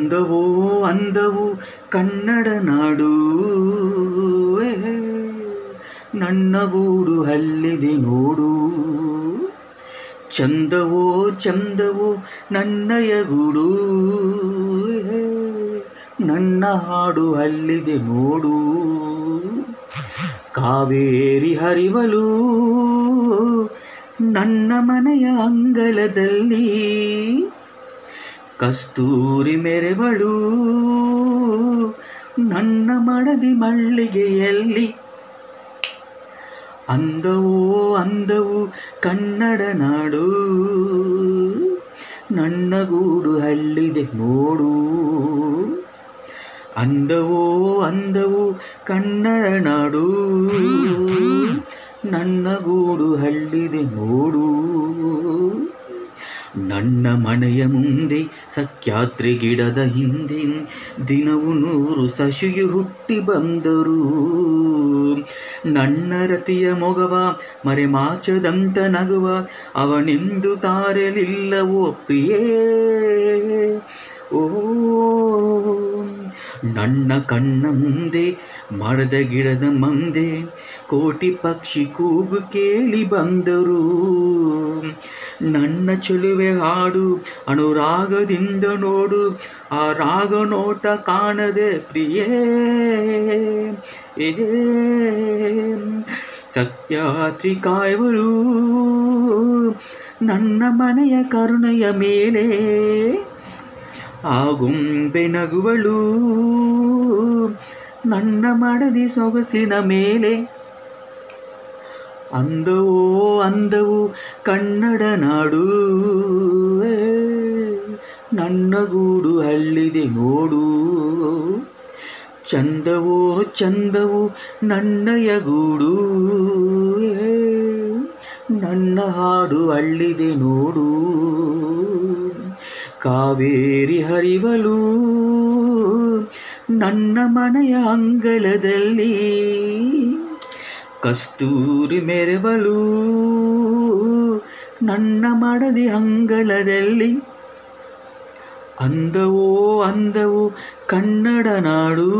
ಅಂದವೋ ಅಂದವು ಕನ್ನಡ ನಾಡು. ನನ್ನ ಗೂಡು ಅಲ್ಲಿದೆ ನೋಡು. ಚಂದವೋ ಚಂದವೋ ನನ್ನಯ ಗೂಡು. ನನ್ನ ಹಾಡು ಹಲ್ಲಿದೆ ನೋಡು. ಕಾವೇರಿ ಹರಿವಲು ನನ್ನ ಮನೆಯ ಅಂಗಳದಲ್ಲಿ ಕಸ್ತೂರಿ ಮೆರೆವಳು, ನನ್ನ ಮಡದಿ ಮಳ್ಳಿಗೆಯಲ್ಲಿ ಅಂದವೋ, ಅಂದವು ಕನ್ನಡ ನಾಡು, ನನ್ನ ಗೂಡು ಹಳ್ಳಿದೆ ನೋಡು. ಅಂದವೋ, ಅಂದವು ಕನ್ನಡ ನಾಡು, ನನ್ನ ಗೂಡು ಹಳ್ಳಿದೆ ನೋಡು. ನನ್ನ ಮನೆಯ ಮುಂದೆ ಸಖ್ಯಾತ್ರಿ ಗಿಡದ ಹಿಂದೆ ದಿನವು ನೂರು ಸಸಿಯು ಹುಟ್ಟಿ ಬಂದರು. ನನ್ನ ರತಿಯ ಮೊಗವ ಮರೆಮಾಚದಂತ ನಗುವ ಅವನೆಂದು ತಾರಲಿಲ್ಲವೋ ಪ್ರಿಯೇ. ಓ ನನ್ನ ಕಣ್ಣ ಮುಂದೆ ಮರದ ಗಿಡದ ಮಂದೆ, ಕೋಟಿ ಪಕ್ಷಿ ಕೂಗು ಕೇಳಿ ಬಂದರು. ನನ್ನ ಚೆಲುವೆ ಹಾಡು, ಅನುರಾಗದಿಂದ ನೋಡು, ಆ ರಾಗ ನೋಟ ಕಾಣದೆ ಪ್ರಿಯೇ. ಏ, ಸತ್ಯಾತ್ರಿ ಕಾಯುವಳು ನನ್ನ ಮನೆಯ ಕರುಣೆಯ ಮೇಲೆ. ಆಗುಂಬೆ ನಗುವಳು. ನನ್ನ ಮಡದಿ ಸೊಗಸಿನ ಮೇಲೆ. ಅಂದವೋ ಅಂದವು ಕನ್ನಡ ನಾಡು. ನನ್ನ ಗೂಡು ಹಳ್ಳಿದೆ ನೋಡು. ಚಂದವೋ ಚಂದವು ನನ್ನಯ ಗೂಡು. ನನ್ನ ಹಾಡು ಅಳ್ಳಿದೆ ನೋಡು. ಕಾವೇರಿ ಹರಿವಲು, ನನ್ನ ಮನೆಯ ಅಂಗಳದಲ್ಲಿ ಕಸ್ತೂರಿ ಮೆರವಲು, ನನ್ನ ಮಡದಿ ಅಂಗಳದಲ್ಲಿ ಅಂದವೋ ಅಂದವು ಕನ್ನಡ ನಾಡು,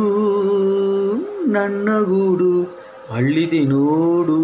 ನನ್ನ ಗೂಡು ಅಳ್ಳಿದೆ ನೋಡು.